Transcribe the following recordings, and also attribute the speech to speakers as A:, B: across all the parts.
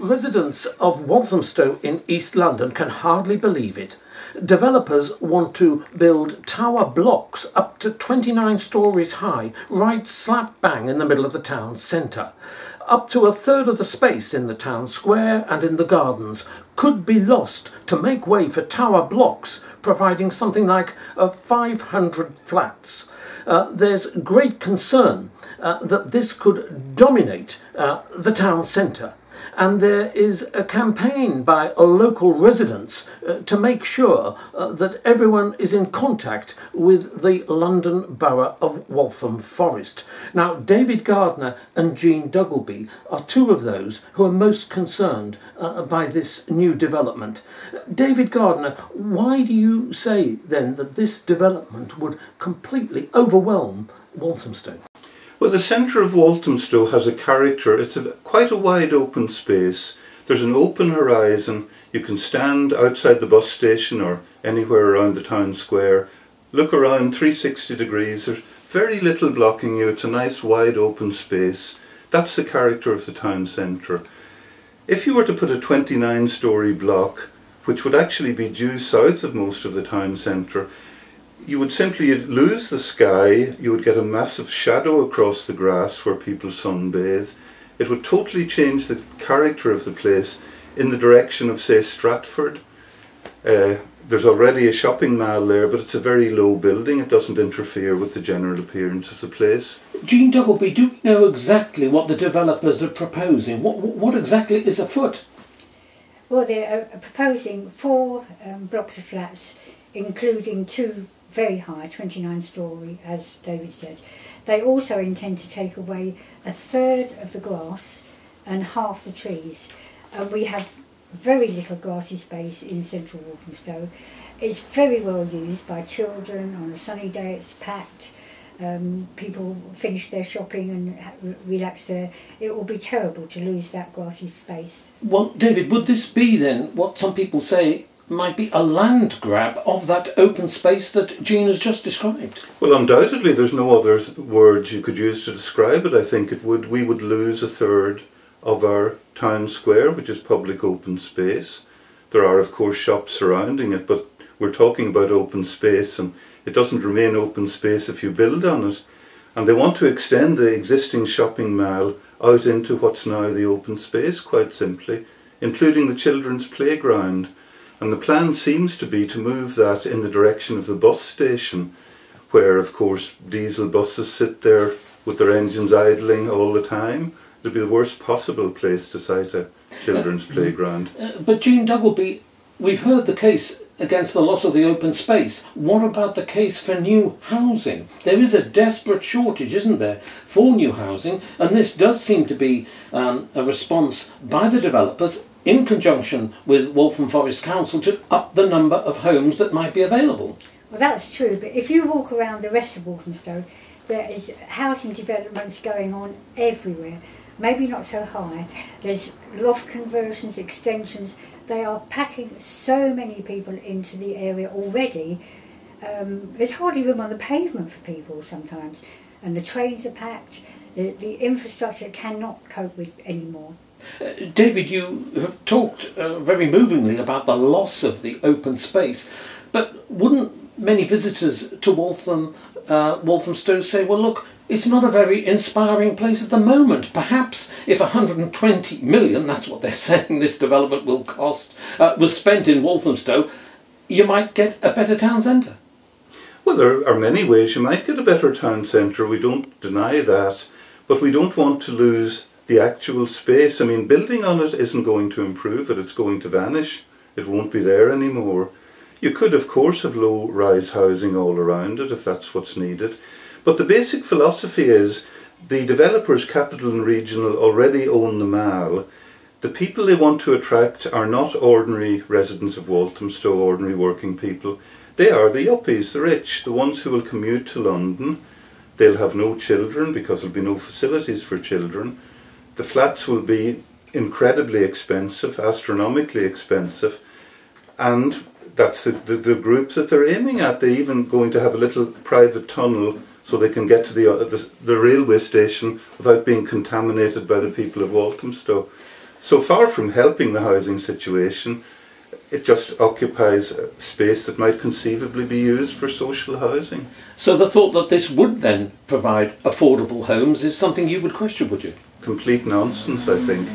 A: Residents of Walthamstow in East London can hardly believe it. Developers want to build tower blocks up to 29 stories high, right slap bang in the middle of the town centre. Up to a third of the space in the town square and in the gardens could be lost to make way for tower blocks, providing something like uh, 500 flats. Uh, there's great concern uh, that this could dominate uh, the town centre and there is a campaign by local residents uh, to make sure uh, that everyone is in contact with the London Borough of Waltham Forest. Now, David Gardiner and Jean Duggleby are two of those who are most concerned uh, by this new development. David Gardiner, why do you say then that this development would completely overwhelm Walthamstow?
B: Well, the centre of Walthamstow has a character. It's a, quite a wide open space. There's an open horizon. You can stand outside the bus station or anywhere around the town square, look around 360 degrees. There's very little blocking you. It's a nice wide open space. That's the character of the town centre. If you were to put a 29 storey block, which would actually be due south of most of the town centre, you would simply lose the sky, you would get a massive shadow across the grass where people sunbathe. It would totally change the character of the place in the direction of, say, Stratford. Uh, there's already a shopping mall there, but it's a very low building. It doesn't interfere with the general appearance of the place.
A: Jean Duggleby, do we know exactly what the developers are proposing? What, what exactly is afoot?
C: Well, they're uh, proposing four um, blocks of flats, including two very high, 29 storey, as David said. They also intend to take away a third of the grass and half the trees. And we have very little grassy space in central Walthamstow. It's very well used by children. On a sunny day it's packed. Um, people finish their shopping and relax there. It will be terrible to lose that grassy space.
A: Well, David, would this be then what some people say might be a land grab of that open space that Jean has just described.
B: Well, undoubtedly, there's no other words you could use to describe it. I think it would. We would lose a third of our town square, which is public open space. There are, of course, shops surrounding it, but we're talking about open space, and it doesn't remain open space if you build on it. And they want to extend the existing shopping mall out into what's now the open space, quite simply, including the children's playground and the plan seems to be to move that in the direction of the bus station, where, of course, diesel buses sit there with their engines idling all the time. It'd be the worst possible place to site a children's uh, playground.
A: Uh, but Jean Duggleby, we've heard the case against the loss of the open space. What about the case for new housing? There is a desperate shortage, isn't there, for new housing, and this does seem to be um, a response by the developers in conjunction with Waltham Forest Council to up the number of homes that might be available.
C: Well, that's true, but if you walk around the rest of Walthamstow, there is housing developments going on everywhere. Maybe not so high. There's loft conversions, extensions. They are packing so many people into the area already. Um, there's hardly room on the pavement for people sometimes, and the trains are packed. The, the infrastructure cannot cope with anymore.
A: David, you have talked uh, very movingly about the loss of the open space, but wouldn't many visitors to Waltham, uh, Walthamstow say, well, look, it's not a very inspiring place at the moment. Perhaps if 120 million, that's what they're saying this development will cost, uh, was spent in Walthamstow, you might get a better town centre.
B: Well, there are many ways you might get a better town centre. We don't deny that, but we don't want to lose the actual space. I mean, building on it isn't going to improve it, it's going to vanish. It won't be there anymore. You could, of course, have low rise housing all around it if that's what's needed. But the basic philosophy is the developers, Capital and Regional, already own the mall. The people they want to attract are not ordinary residents of Walthamstow, ordinary working people. They are the yuppies, the rich, the ones who will commute to London. They'll have no children because there'll be no facilities for children the flats will be incredibly expensive, astronomically expensive, and that's the, the, the, groups that they're aiming at. They're even going to have a little private tunnel so they can get to the, uh, the, the railway station without being contaminated by the people of Walthamstow. So far from helping the housing situation, it just occupies space that might conceivably be used for social housing.
A: So the thought that this would then provide affordable homes is something you would question, would you?
B: Complete nonsense, I think.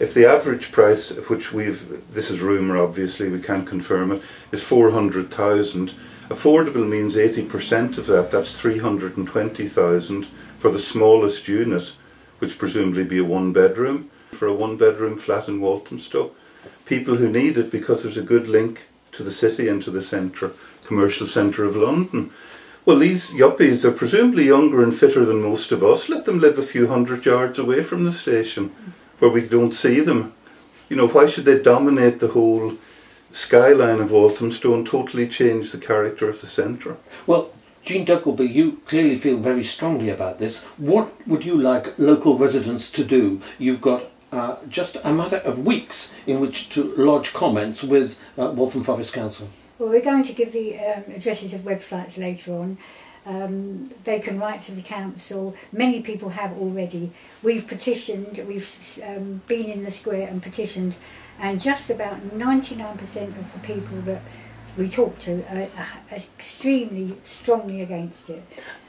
B: If the average price, which we've, this is rumour obviously, we can't confirm it, is 400,000, affordable means 80% of that, that's 320,000 for the smallest unit, which presumably be a one bedroom, for a one bedroom flat in Walthamstow. People who need it because there's a good link to the city and to the centre, commercial centre of London. Well, these yuppies, they're presumably younger and fitter than most of us. Let them live a few hundred yards away from the station where we don't see them. You know, why should they dominate the whole skyline of Walthamstow and totally change the character of the centre?
A: Well, Jean Duggleby, you clearly feel very strongly about this. What would you like local residents to do? You've got uh, just a matter of weeks in which to lodge comments with uh, Waltham Forest Council.
C: Well, we're going to give the um, addresses of websites later on. Um, they can write to the council. Many people have already. We've petitioned, we've um, been in the square and petitioned, and just about 99% of the people that we talk to are, are extremely strongly against it.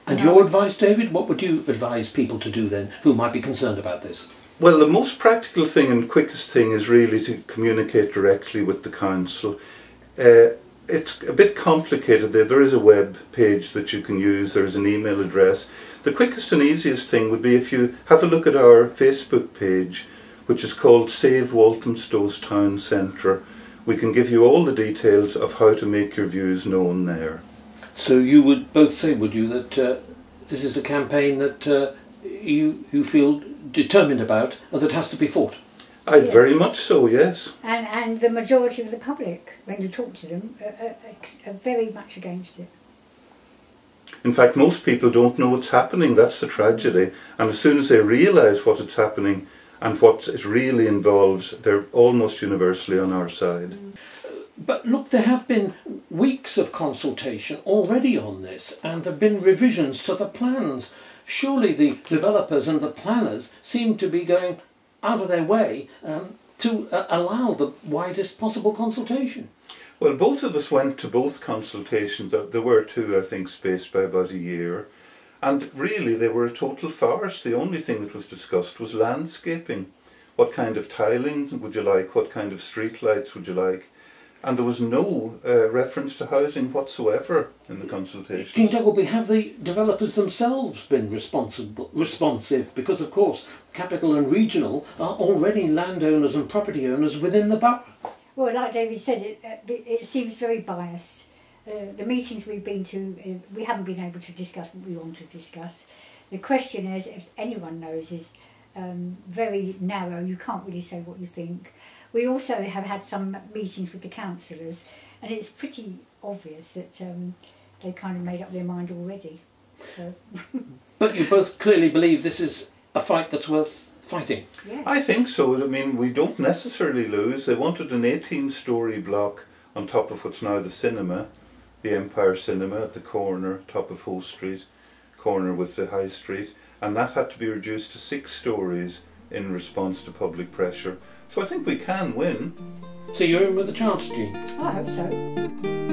A: And your advice, David? What would you advise people to do then who might be concerned about this?
B: Well, the most practical thing and quickest thing is really to communicate directly with the council. Uh, it's a bit complicated there. There is a web page that you can use, there's an email address. The quickest and easiest thing would be if you have a look at our Facebook page, which is called Save Walthamstow's Town Centre. We can give you all the details of how to make your views known there.
A: So you would both say, would you, that uh, this is a campaign that uh, you, you feel determined about and that has to be fought?
B: I
C: Yes.
B: very much so, yes.
C: And, and the majority of the public, when you talk to them, are, are, are very much against it.
B: In fact, most people don't know what's happening. That's the tragedy. And as soon as they realise what is happening and what it really involves, they're almost universally on our side. Mm.
A: But look, there have been weeks of consultation already on this, and there have been revisions to the plans. Surely the developers and the planners seem to be going out of their way um, to uh, allow the widest possible consultation.
B: Well, both of us went to both consultations. Uh, There were two, I think, spaced by about a year. And really, they were a total farce. The only thing that was discussed was landscaping. What kind of tiling would you like? What kind of street lights would you like? And there was no uh, reference to housing whatsoever in the
A: Jean
B: consultation.
A: Duggleby, have the developers themselves been responsible, responsive? Because, of course, Capital and Regional are already landowners and property owners within the borough.
C: Well, like David said, it, uh, it it seems very biased. Uh, the meetings we've been to, uh, we haven't been able to discuss what we want to discuss. The question is, if anyone knows, is um, very narrow. You can't really say what you think. We also have had some meetings with the councillors, and it's pretty obvious that um, they kind of made up their mind already. So,
A: But you both clearly believe this is a fight that's worth fighting.
C: yeah.
B: I think so. I mean, we don't necessarily lose. They wanted an 18 story block on top of what's now the cinema, the Empire Cinema at the corner, top of Hoe Street, corner with the High Street, and that had to be reduced to six stories in response to public pressure. So I think we can win.
A: So you're in with a chance, Jean.
C: I hope so.